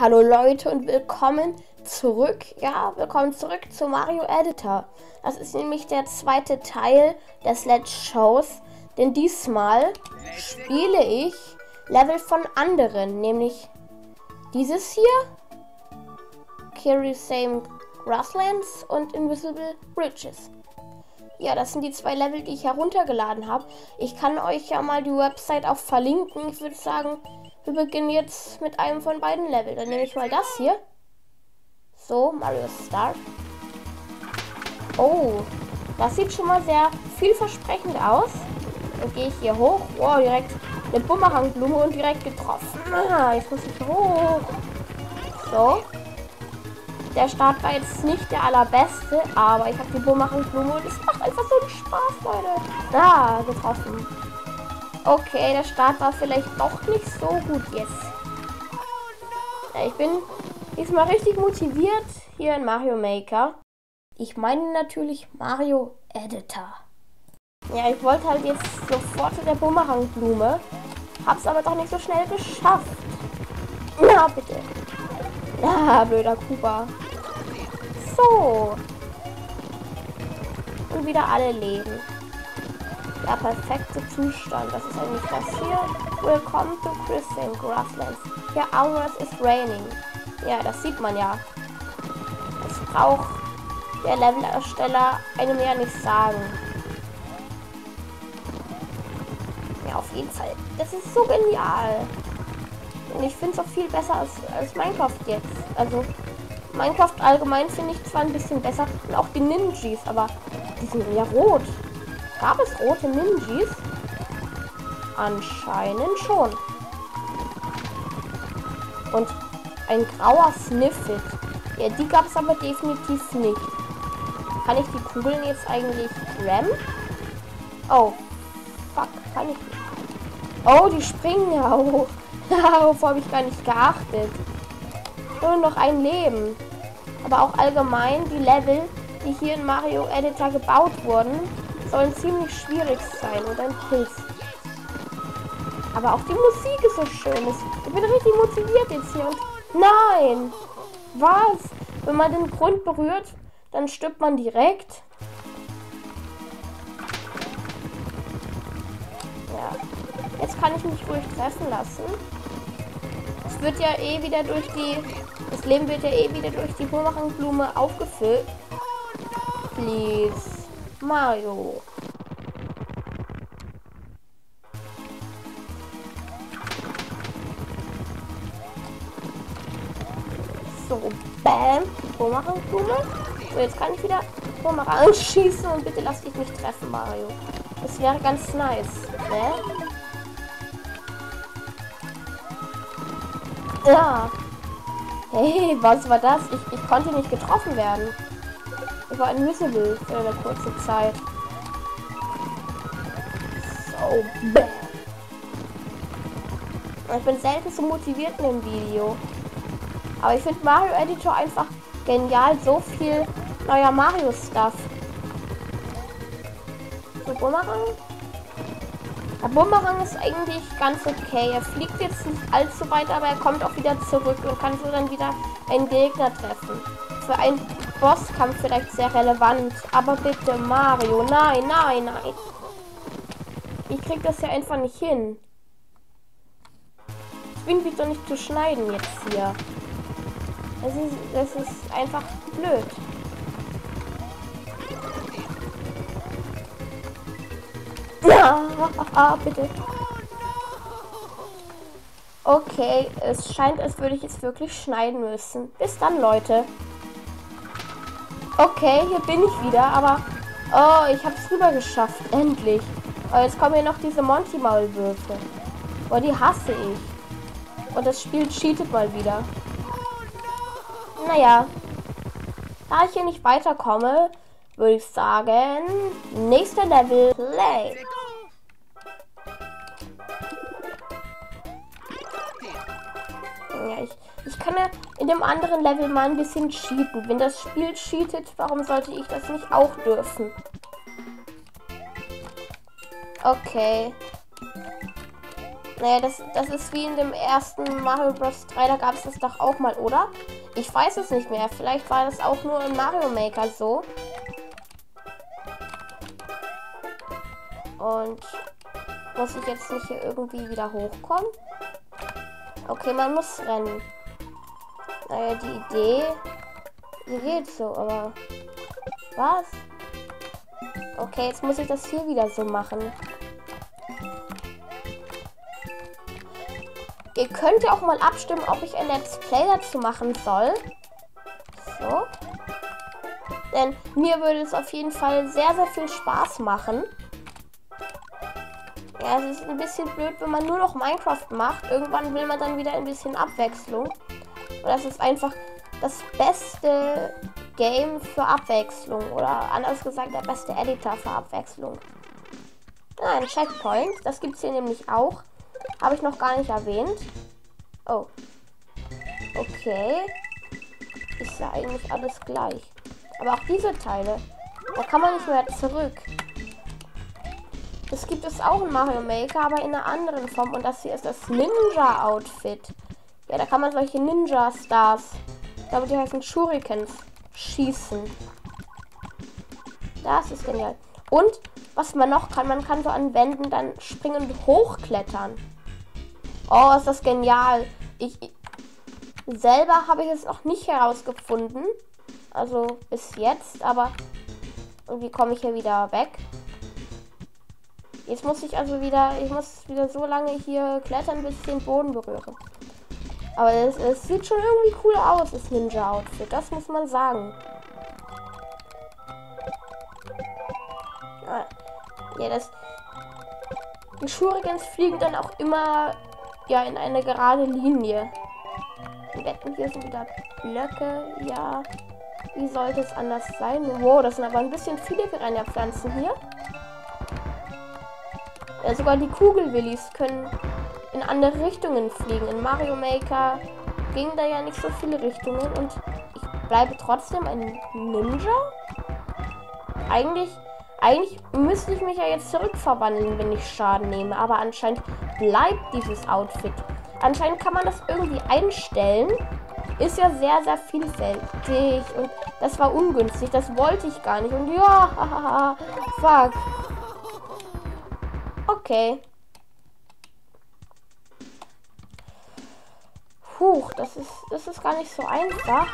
Hallo Leute und willkommen zurück. Ja, willkommen zurück zu Mario Editor. Das ist nämlich der zweite Teil des Let's Shows. Denn diesmal spiele ich Level von anderen, nämlich dieses hier, Carry Same Grasslands und Invisible Bridges. Ja, das sind die zwei Level, die ich heruntergeladen habe. Ich kann euch ja mal die Website auch verlinken. Ich würde sagen, wir beginnen jetzt mit einem von beiden Level. Dann nehme ich mal das hier. So, Mario Start. Oh, das sieht schon mal sehr vielversprechend aus. Dann gehe ich hier hoch. Wow, direkt eine Bumerangblume und direkt getroffen. Ah, jetzt muss ich hoch. So. Der Start war jetzt nicht der allerbeste, aber ich habe die Bumerangblume und es macht einfach so einen Spaß, Leute. Da, getroffen. Okay, der Start war vielleicht doch nicht so gut jetzt. Ja, ich bin diesmal richtig motiviert hier in Mario Maker. Ich meine natürlich Mario Editor. Ja, ich wollte halt jetzt sofort zu der Bumerangblume. Hab's aber doch nicht so schnell geschafft. Na, bitte. Na, blöder Kuba. So. Und wieder alle leben der perfekte Zustand. Das ist eigentlich das hier. Welcome to Christian Grasslands. Here hours is raining. Ja, das sieht man ja. Das braucht der Levelersteller einem ja nicht sagen. Ja, auf jeden Fall. Das ist so genial. Und ich finde es auch viel besser als, als Minecraft jetzt. Also, Minecraft allgemein finde ich zwar ein bisschen besser. Und auch die Ninjas, aber die sind ja rot. Gab es rote Ninjas? Anscheinend schon. Und ein grauer Sniffit. Ja, die gab es aber definitiv nicht. Kann ich die Kugeln jetzt eigentlich rammen? Oh. Fuck, kann ich nicht. Oh, die springen ja hoch. Darauf habe ich gar nicht geachtet. Nur noch ein Leben. Aber auch allgemein die Level, die hier in Mario Editor gebaut wurden, sollen ziemlich schwierig sein und ein Pilz. Aber auch die Musik ist so schön. Ich bin richtig motiviert jetzt hier. Nein! Was? Wenn man den Grund berührt, dann stirbt man direkt. Ja. Jetzt kann ich mich ruhig treffen lassen. Es wird ja eh wieder durch die... Das Leben wird ja eh wieder durch die Bumerang-Blume aufgefüllt. Please. Mario. So, bam. Bumerang-Blume. So, jetzt kann ich wieder Bumerang schießen und bitte lass dich nicht treffen, Mario. Das wäre ganz nice, ne? Ja. Hey, was war das? Ich, ich konnte nicht getroffen werden. War invisible für eine kurze Zeit. So, bam. Ich bin selten so motiviert in dem Video. Aber ich finde Mario Editor einfach genial. So viel neuer Mario-Stuff. So, Bumerang. Der Bumerang ist eigentlich ganz okay. Er fliegt jetzt nicht allzu weit, aber er kommt auch wieder zurück und kann so dann wieder einen Gegner treffen. Für einen Bosskampf vielleicht sehr relevant. Aber bitte, Mario, nein, nein, nein. Ich krieg das ja einfach nicht hin. Ich bin wieder nicht zu schneiden jetzt hier. Das ist, das ist einfach blöd. Ja, bitte. Okay, es scheint, als würde ich jetzt wirklich schneiden müssen. Bis dann, Leute. Okay, hier bin ich wieder, aber... Oh, ich habe es rüber geschafft. Endlich. Oh, jetzt kommen hier noch diese Monty-Maulwürfe. Oh, die hasse ich. Und das Spiel cheatet mal wieder. Naja. Da ich hier nicht weiterkomme, würde ich sagen, nächster Level, Play. Ja, ich, ich kann ja in dem anderen Level mal ein bisschen cheaten. Wenn das Spiel cheatet, warum sollte ich das nicht auch dürfen? Okay. Naja, das, das ist wie in dem ersten Mario Bros. 3, da gab es das doch auch mal, oder? Ich weiß es nicht mehr. Vielleicht war das auch nur in Mario Maker so. Und muss ich jetzt nicht hier irgendwie wieder hochkommen? Okay, man muss rennen. Naja, die Idee, die geht so, aber was? Okay, jetzt muss ich das hier wieder so machen. Ihr könnt ja auch mal abstimmen, ob ich ein Let's Play dazu machen soll. So. Denn mir würde es auf jeden Fall sehr, sehr viel Spaß machen. Ja, es ist ein bisschen blöd, wenn man nur noch Minecraft macht. Irgendwann will man dann wieder ein bisschen Abwechslung. Und das ist einfach das beste Game für Abwechslung. Oder anders gesagt, der beste Editor für Abwechslung. Ah, ein Checkpoint. Das gibt es hier nämlich auch. Habe ich noch gar nicht erwähnt. Oh. Okay. Ist ja eigentlich alles gleich. Aber auch diese Teile, da kann man nicht mehr zurück. Das gibt es auch in Mario Maker, aber in einer anderen Form. Und das hier ist das Ninja-Outfit. Ja, da kann man solche Ninja-Stars, ich glaube, die heißen Shurikens, schießen. Das ist genial. Und was man noch kann, man kann so an Wänden dann springen und hochklettern. Oh, ist das genial. Ich, ich selber habe ich es noch nicht herausgefunden. Also bis jetzt, aber irgendwie komme ich hier wieder weg. Jetzt muss ich also wieder, ich muss wieder so lange hier klettern, bis ich den Boden berühre. Aber es, es sieht schon irgendwie cool aus, das Ninja-Outfit. Das muss man sagen. Ja, das. Die Shurikens fliegen dann auch immer ja in eine gerade Linie. Die Wetten hier sind wieder Blöcke. Ja. Wie sollte es anders sein? Wow, das sind aber ein bisschen viele Piranha-Pflanzen hier. Ja, sogar die Kugelwillis können in andere Richtungen fliegen. In Mario Maker gingen da ja nicht so viele Richtungen und ich bleibe trotzdem ein Ninja? Eigentlich, eigentlich müsste ich mich ja jetzt zurückverwandeln, wenn ich Schaden nehme, aber anscheinend bleibt dieses Outfit. Anscheinend kann man das irgendwie einstellen. Ist ja sehr, sehr vielfältig und das war ungünstig. Das wollte ich gar nicht. Und ja, fuck. Okay. Huch, das ist, das ist gar nicht so einfach.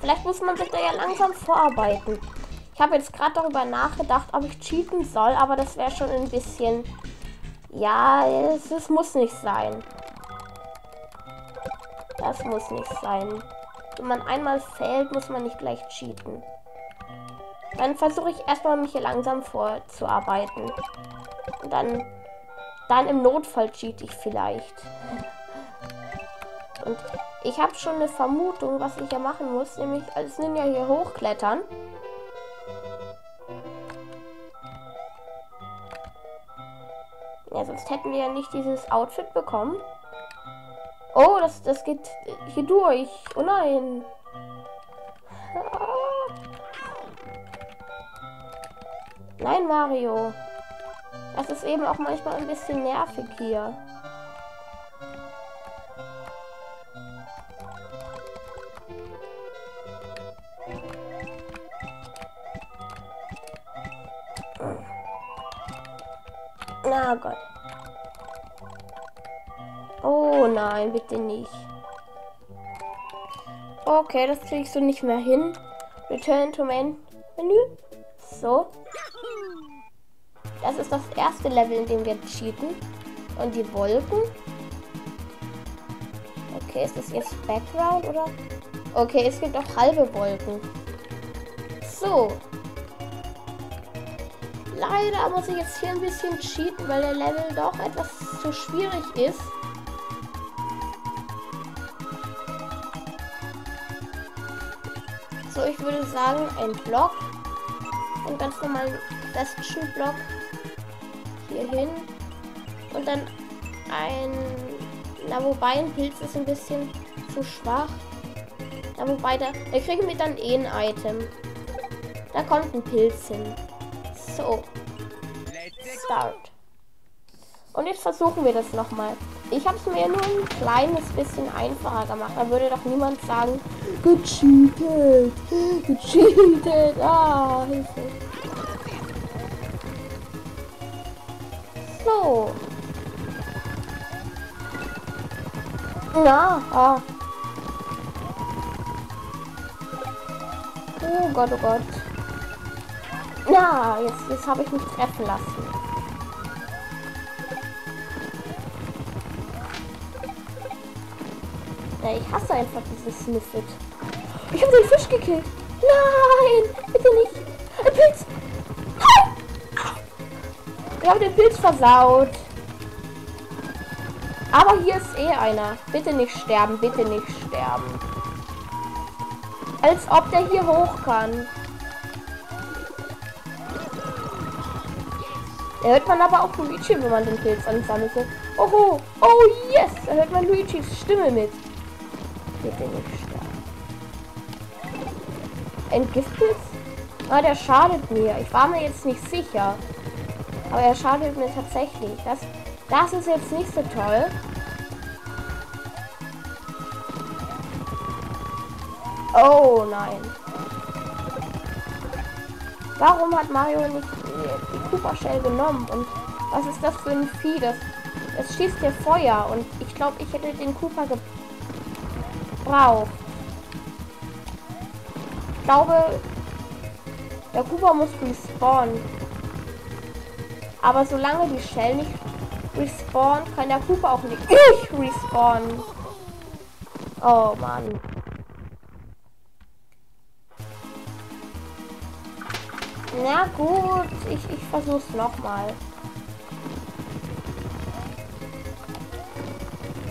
Vielleicht muss man sich da ja langsam vorarbeiten. Ich habe jetzt gerade darüber nachgedacht, ob ich cheaten soll, aber das wäre schon ein bisschen... Ja, es, es muss nicht sein. Das muss nicht sein. Wenn man einmal fällt, muss man nicht gleich cheaten. Dann versuche ich erstmal mich hier langsam vorzuarbeiten. Und dann dann im Notfall cheat ich vielleicht. Und ich habe schon eine Vermutung, was ich ja machen muss, nämlich als Ninja hier hochklettern. Ja, sonst hätten wir ja nicht dieses Outfit bekommen. Oh, das, das geht hier durch. Oh nein. Nein, Mario. Das ist eben auch manchmal ein bisschen nervig hier. Na Gott. Oh nein, bitte nicht. Okay, das kriegst du nicht mehr hin. Return to Main Menü. So. Das ist das erste Level, in dem wir cheaten. Und die Wolken. Okay, ist das jetzt Background oder? Okay, es gibt auch halbe Wolken. So. Leider muss ich jetzt hier ein bisschen cheaten, weil der Level doch etwas zu schwierig ist. So, ich würde sagen, ein Block. Ein ganz normalen Question-Block hier hin. Und dann ein... Na, wobei ein Pilz ist ein bisschen zu schwach. Na, wobei, da, da kriegen wir dann eh ein Item. Da kommt ein Pilz hin. So. Start. Und jetzt versuchen wir das nochmal. Ich habe es mir nur ein kleines bisschen einfacher gemacht. Da würde doch niemand sagen, gecheatet, gecheatet, ah, Hilfe. So. Na, ah. Oh Gott, oh Gott. Na, jetzt, jetzt habe ich mich treffen lassen. Ja, ich hasse einfach dieses Sniffet. Ich habe den Fisch gekillt. Nein, bitte nicht. Ich habe den Pilz versaut. Aber hier ist eh einer. Bitte nicht sterben, bitte nicht sterben. Als ob der hier hoch kann. Da hört man aber auch Luigi, wenn man den Pilz ansammelt. Oh, oh, yes! Da hört man Luigis Stimme mit. Bitte nicht sterben. Ein? Ah, der schadet mir. Ich war mir jetzt nicht sicher. Aber er schadet mir tatsächlich. Das, das ist jetzt nicht so toll. Oh nein. Warum hat Mario nicht die, die Cooper Shell genommen? Und was ist das für ein Vieh? Das, das schießt hier Feuer. Und ich glaube, ich hätte den Cooper gebraucht. Ich glaube, der Cooper muss respawnen. Aber solange die Shell nicht respawnt, kann der Cooper auch nicht respawnen. Oh Mann. Na gut, ich, ich versuch's nochmal.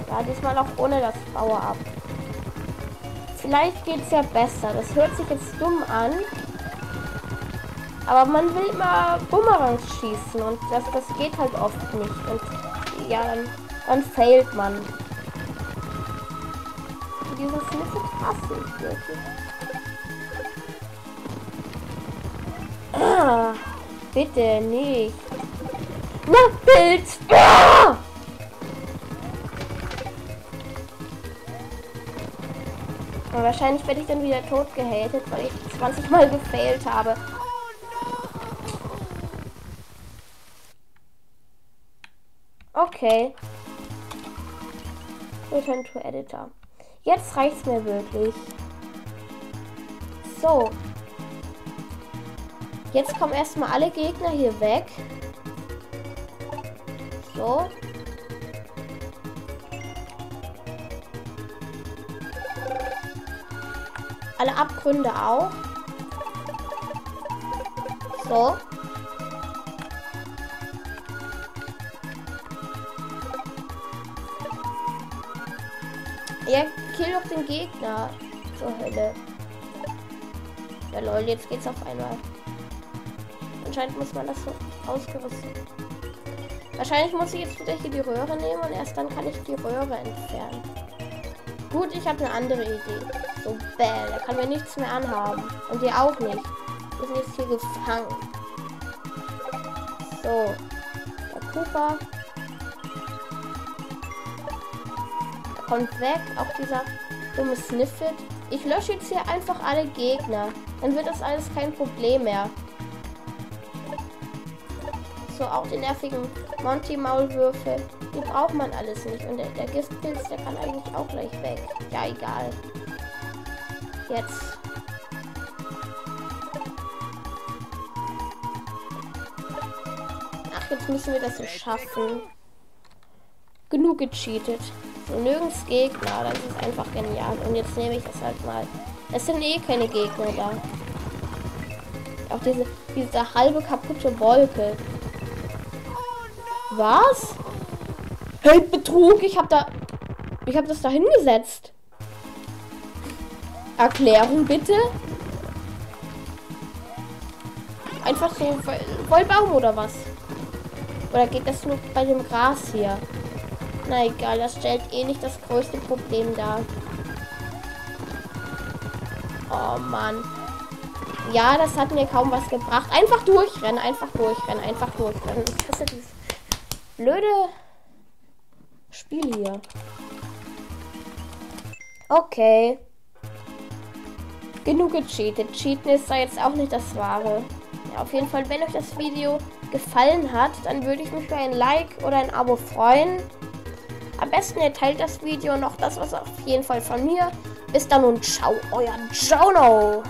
Ja, diesmal auch ohne das Power-Up. Vielleicht geht's ja besser. Das hört sich jetzt dumm an. Aber man will immer Bumerangs schießen und das, das geht halt oft nicht. Und ja, dann, dann failt man. Dieses Snippet hasse ich wirklich. Ah, bitte nicht. Na, Pilz! Ah! Und wahrscheinlich werde ich dann wieder tot gehatet, weil ich 20 Mal gefailt habe. Okay. Return to Editor. Jetzt reicht's mir wirklich. So, Jetzt kommen erstmal alle Gegner hier weg. So. Alle Abgründe auch. So. Doch den Gegner. Zur Hölle. Ja lol, jetzt geht's auf einmal. Anscheinend muss man das so ausgerüstet. Wahrscheinlich muss ich jetzt wieder hier die Röhre nehmen und erst dann kann ich die Röhre entfernen. Gut, ich habe eine andere Idee. So, bäh, da kann mir nichts mehr anhaben. Und ihr auch nicht. Wir sind jetzt hier gefangen. So. Der Cooper. Kommt weg. Auch dieser dumme Sniffet. Ich lösche jetzt hier einfach alle Gegner. Dann wird das alles kein Problem mehr. So, auch die nervigen Monty-Maulwürfe. Die braucht man alles nicht. Und der, der Giftpilz, der kann eigentlich auch gleich weg. Ja, egal. Jetzt. Ach, jetzt müssen wir das so schaffen. Genug gecheatet. So, nirgends Gegner. Das ist einfach genial. Und jetzt nehme ich das halt mal. Es sind eh keine Gegner da. Auch diese, diese halbe kaputte Wolke. Was? Hey, Betrug, ich habe da... Ich habe das da hingesetzt. Erklärung bitte? Einfach so Vollbaum oder was? Oder geht das nur bei dem Gras hier? Na egal, das stellt eh nicht das größte Problem dar. Oh Mann. Ja, das hat mir kaum was gebracht. Einfach durchrennen, einfach durchrennen, einfach durchrennen. Ich hasse dieses blöde Spiel hier. Okay. Genug gecheatet. Cheaten ist da jetzt auch nicht das Wahre. Ja, auf jeden Fall, wenn euch das Video gefallen hat, dann würde ich mich über ein Like oder ein Abo freuen. Am besten ihr teilt das Video noch. Das war's auf jeden Fall von mir. Bis dann und ciao, euer Jono.